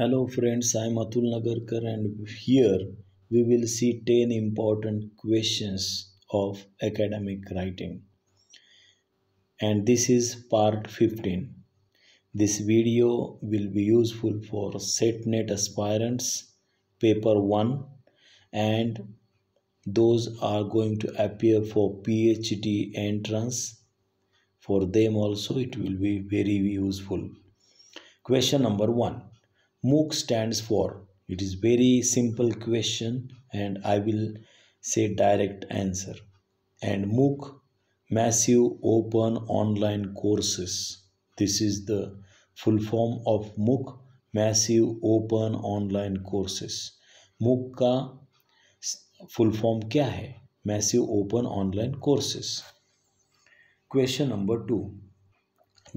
Hello friends, I am Atul Nagarkar and here we will see 10 important questions of academic writing. And this is part 15. This video will be useful for SETNET aspirants, paper 1 and those are going to appear for PhD entrance. For them also it will be very useful. Question number 1 MOOC stands for? It is very simple question and I will say direct answer. And MOOC massive open online courses. This is the full form of MOOC massive open online courses. MOOC का full form क्या है massive open online courses question number two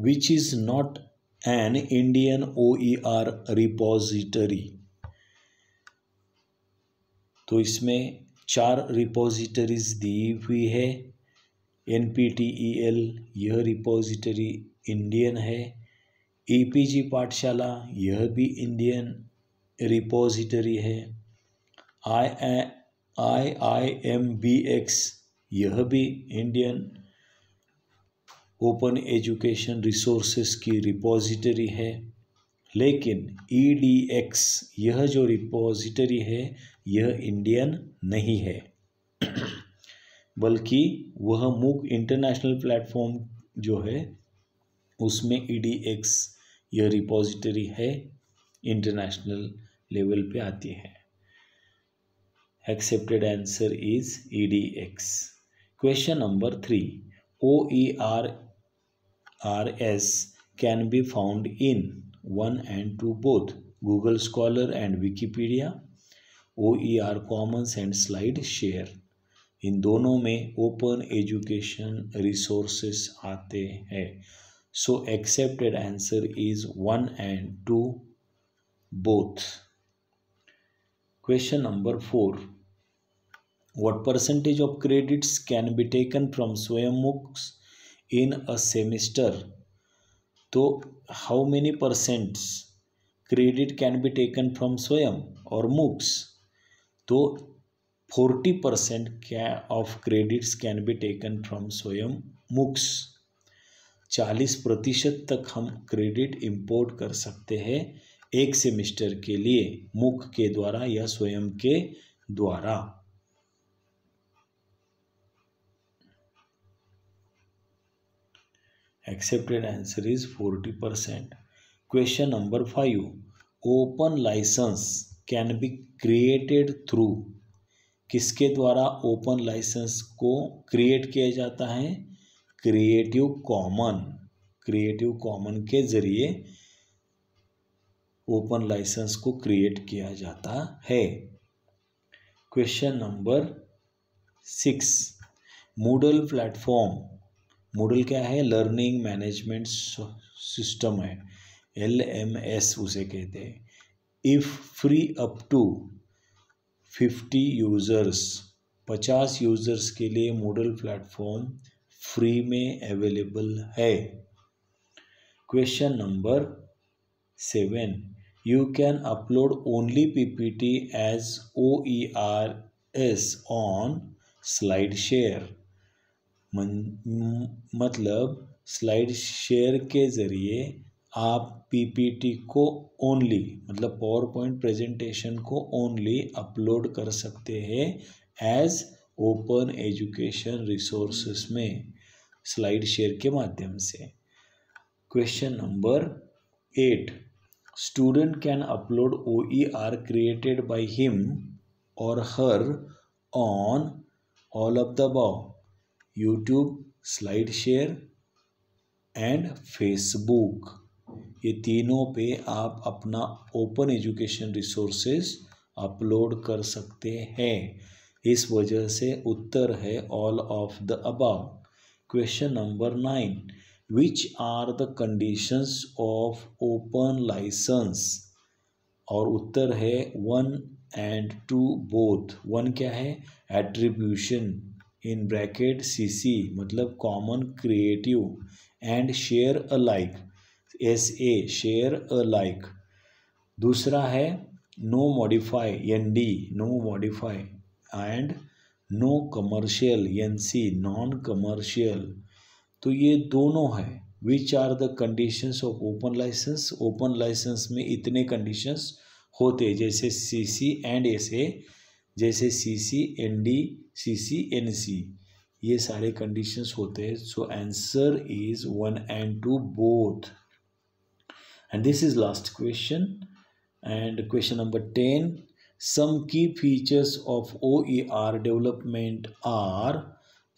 which is not An Indian O E R repository तो इसमें चार repositories दी हुई है। N P T E L यह रिपोजिटरी इंडियन है। ई पी जी पाठशाला, यह भी इंडियन रिपोजिटरी है। I I I M B X यह भी इंडियन ओपन एजुकेशन रिसोर्सेस की रिपोजिटरी है, लेकिन ई डी एक्स यह जो रिपोजिटरी है, यह इंडियन नहीं है। बल्कि वह मूक इंटरनेशनल प्लेटफॉर्म जो है, उसमें ई डी एक्स यह रिपोजिटरी है, इंटरनेशनल लेवल पे आती है। Accepted answer is E D X question number three O E R RS can be found in one and two both Google Scholar and Wikipedia, OER Commons and Slide Share. इन दोनों में open education resources आते हैं so accepted answer is one and two both question number four what percentage of credits can be taken from swayam moocs in a semester तो how many percents credit can be taken from Swayam और MOOCs तो forty percent क्या of credits can be taken from Swayam MOOCs चालीस प्रतिशत तक हम credit import कर सकते हैं एक सेमिस्टर के लिए मुक के द्वारा या स्वयं के द्वारा। Accepted answer is 40% question number 5 open license can be created through किसके द्वारा ओपन लाइसेंस को क्रिएट किया जाता है? क्रिएटिव कॉमन क्रिएटिव कॉमन के ज़रिए ओपन लाइसेंस को क्रिएट किया जाता है। Question number six Moodle platform model क्या है? लर्निंग मैनेजमेंट सिस्टम है। एल एम एस उसे कहते हैं। If free up to fifty users पचास यूज़र्स के लिए मॉडल प्लेटफॉर्म फ्री में अवेलेबल है। Question number seven you can upload only PPT as O E R S on slide share मतलब स्लाइड शेयर के ज़रिए आप पीपीटी को ओनली मतलब पावर पॉइंट प्रेजेंटेशन को ओनली अपलोड कर सकते हैं एज ओपन एजुकेशन रिसोर्सेस में स्लाइड शेयर के माध्यम से। Question number eight student can upload O E R created by him और her on all of the बॉ YouTube, slide share and Facebook. ये तीनों पे आप अपना ओपन एजुकेशन रिसोर्सेज अपलोड कर सकते हैं। इस वजह से उत्तर है all of the above question number nine which are the conditions of open licence और उत्तर है one and two both one क्या है? Attribution in bracket C C मतलब common creative and share alike S A share alike दूसरा है no modify N D no modify and no commercial N C non commercial तो ये दोनों है। Which are the conditions of open licence open licence में इतने conditions होते जैसे C C and S A जैसे C C N D C C N C ये सारे कंडीशंस होते हैं। So answer is one and two both and this is last question and question number ten some key features of O E R development are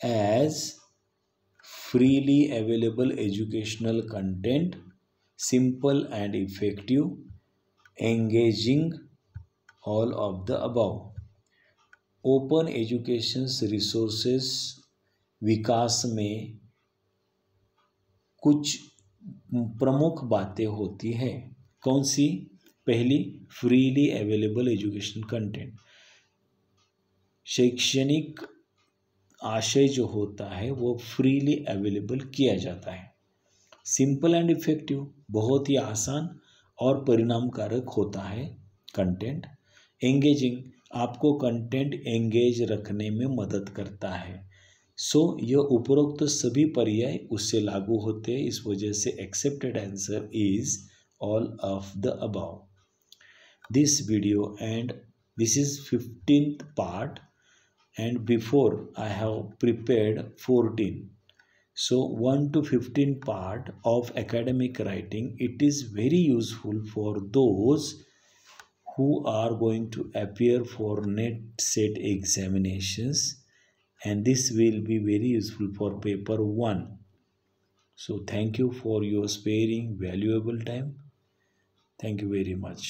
as freely available educational content simple and effective engaging all of the about open education resources विकास में कुछ प्रमुख बातें होती है। कौन सी? पहली freely available education content शैक्षणिक आशय जो होता है, वो फ्रीली अवेलेबल किया जाता है। सिंपल एंड इफ़ेक्टिव बहुत ही आसान और परिणामकारक होता है कंटेंट एंगेजिंग आपको कंटेंट एंगेज रखने में मदद करता है। सो so, यह उपरोक्त तो सभी पर्याय उससे लागू होते हैं। इस वजह से accepted answer is all of the above this video and this is fifteenth part and before I have prepared 14 so 1 to 15 part of academic writing it is very useful for those who are going to appear for net set examinations and this will be very useful for paper 1 so thank you for your sparing valuable time. Thank you very much